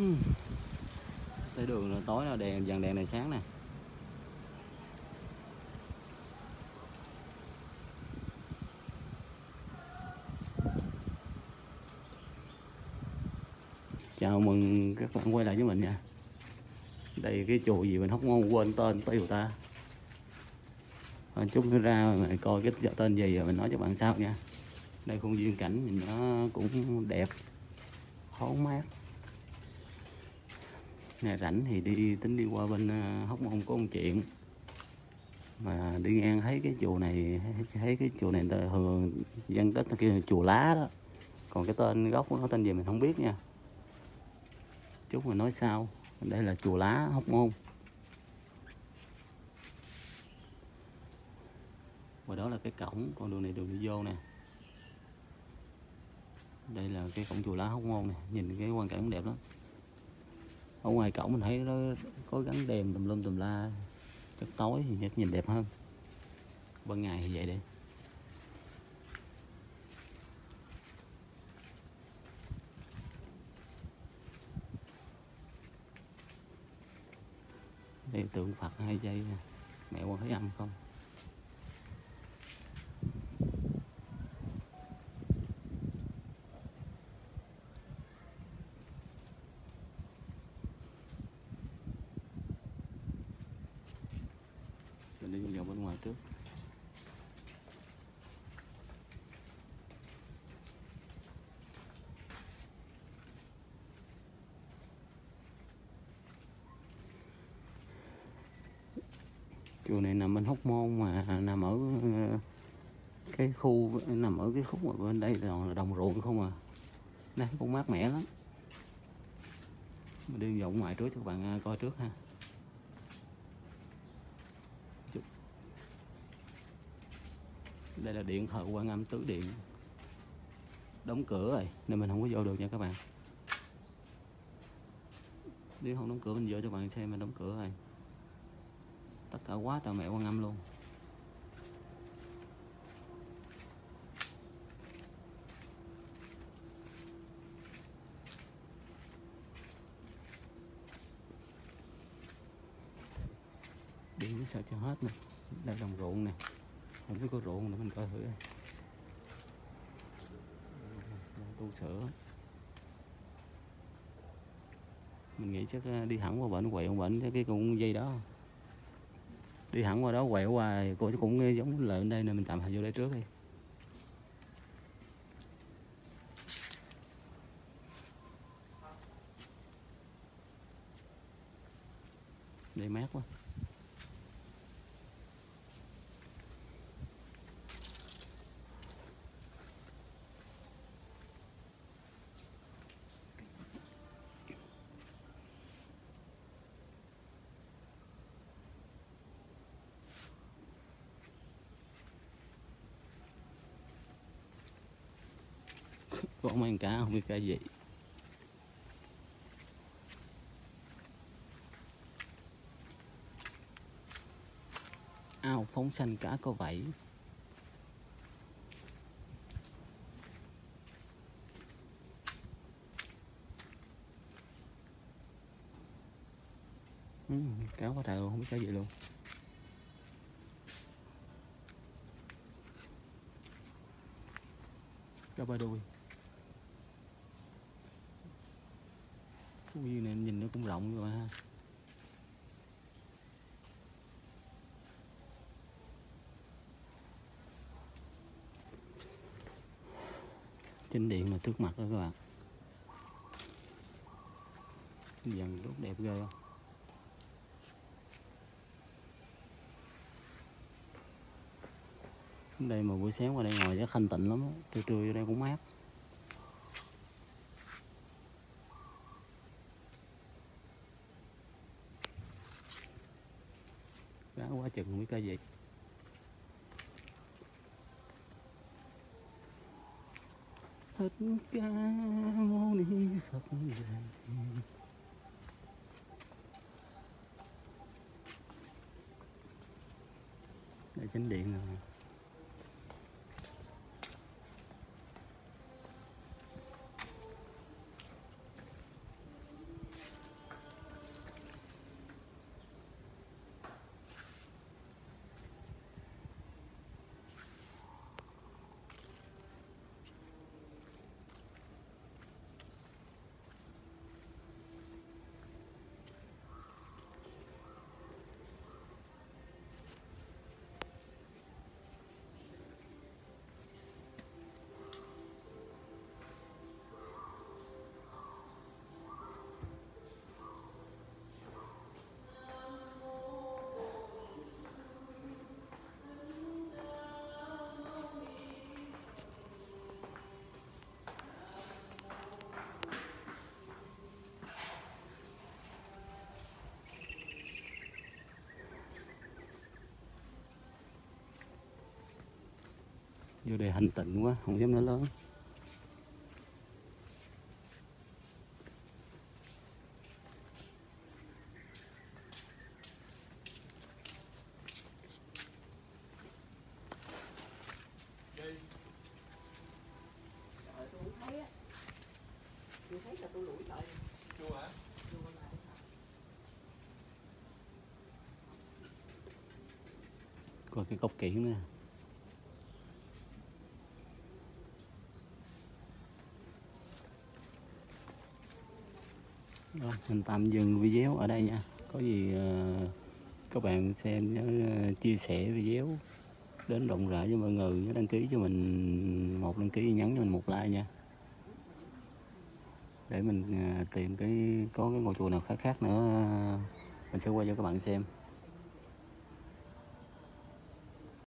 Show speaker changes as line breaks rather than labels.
Ừ. Tới đường là tối là đèn dàn đèn này sáng nè. Chào mừng các bạn quay lại với mình nha. Đây cái chùa gì mình không ngon quên tên tiêu ta. À, chút nữa ra mình coi cái tên gì rồi mình nói cho bạn sau nha. Đây khuôn viên cảnh nhìn nó cũng đẹp thoáng mát ngày rảnh thì đi, tính đi qua bên ờ, hóc môn có một chuyện mà đi ngang thấy cái chùa này, thấy cái chùa này thường, dân tết kia là chùa lá đó. Còn cái tên gốc của nó, tên gì mình không biết nha. Chút mình nói sao đây là chùa lá, hóc môn. Và đó là cái cổng, con đường này đường đi vô nè. Đây là cái cổng chùa lá, hóc môn nè. Nhìn cái quan cảnh cũng đẹp lắm ở ngoài cổng mình thấy nó có gắn đèn tùm lum tùm la. Chắc tối thì nhìn đẹp hơn. Ban ngày thì vậy đi. Đây tượng Phật hai dây nè. Mẹ quan thấy âm không? Mình đi vào bên ngoài trước. Chùa này nằm bên hóc môn mà nằm ở ờ, cái khu, nằm ở cái khúc mà bên đây là đồng ruộng không à. Nắng cũng mát mẻ lắm. Mình đi vòng ngoài trước cho các bạn à, coi trước ha. Đây là điện thờ quan âm tứ điện. Đóng cửa rồi, nên mình không có vô được nha các bạn. Nếu không đóng cửa, mình vô cho bạn xem, mình đóng cửa rồi. Tất cả quá trời mẹ quan âm luôn. Điện sao cho hết nè, đây đồng ruộng nè không biết có ruộng nữa, mình coi thử Đang tu sửa. Mình nghĩ chắc à, đi thẳng qua bệnh quẹo bệnh cái cũng dây đó. Đi thẳng qua đó, quẹo qua, cô cũng giống lợn đây nên mình tạm thời vô đây trước đi. Đây mát quá. Có mang cá không biết cái gì. Ao phóng sanh cá có vảy ừ, cá quá trời luôn không biết cái gì luôn. Cá ba đuôi. Phú Yên này nhìn nó cũng rộng rồi ha. Chính điện là trước mặt đó các bạn. Dần rất đẹp ghê không? Đây mà buổi sáng qua đây ngồi chắc thanh tịnh lắm trưa trưa vô đây cũng mát. Quá chừng không biết cái gì. Thích ca mâu ni phật đây chánh điện rồi. Vô đây hành tịnh quá không dám nói lớn coi cái cốc kiển nữa. Rồi, mình tạm dừng video ở đây nha. Có gì ờ, các bạn xem nhớ ờ, chia sẻ video đến rộng rãi cho mọi người nhớ đăng ký cho mình một đăng ký nhắn cho mình một like nha. Để mình ờ, tìm cái có cái ngôi chùa nào khác khác nữa mình sẽ quay cho các bạn xem.